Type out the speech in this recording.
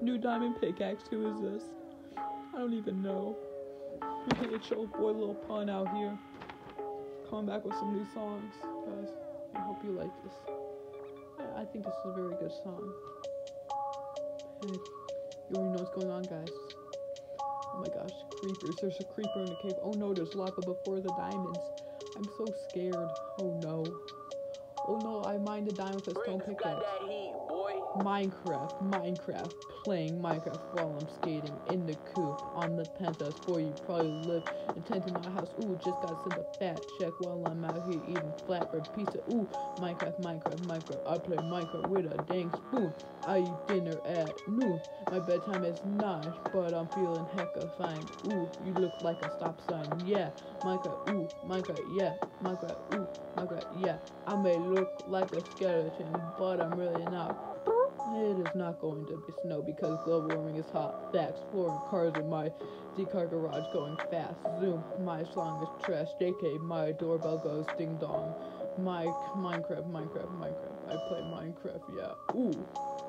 New diamond pickaxe. Who is this? I don't even know. it's your boy Lil Pun out here. Coming back with some new songs, guys. I hope you like this. I think this is a very good song. You already know what's going on, guys. Oh my gosh, creepers. There's a creeper in the cave. Oh no, there's lava before the diamonds. I'm so scared. Oh no. Oh no, I mined a diamond with a stone pickaxe. Minecraft, Minecraft, playing Minecraft while I'm skating in the coop on the penthouse Boy, you probably live in tent in my house. Ooh, just got sent a fat check while I'm out here eating flatbread pizza. Ooh, Minecraft, Minecraft, Minecraft. I play Minecraft with a dang spoon. I eat dinner at noon. My bedtime is nine, but I'm feeling hecka fine. Ooh, you look like a stop sign. Yeah, Minecraft. Ooh, Minecraft. Yeah, Minecraft. Ooh, Minecraft. Yeah, I may look like a skeleton, but I'm really not. It is not going to be snow because global warming is hot. Facts, exploring cars in my Z-car garage going fast. Zoom, my song is trash. JK, my doorbell goes ding dong. My Minecraft, Minecraft, Minecraft. I play Minecraft, yeah. Ooh.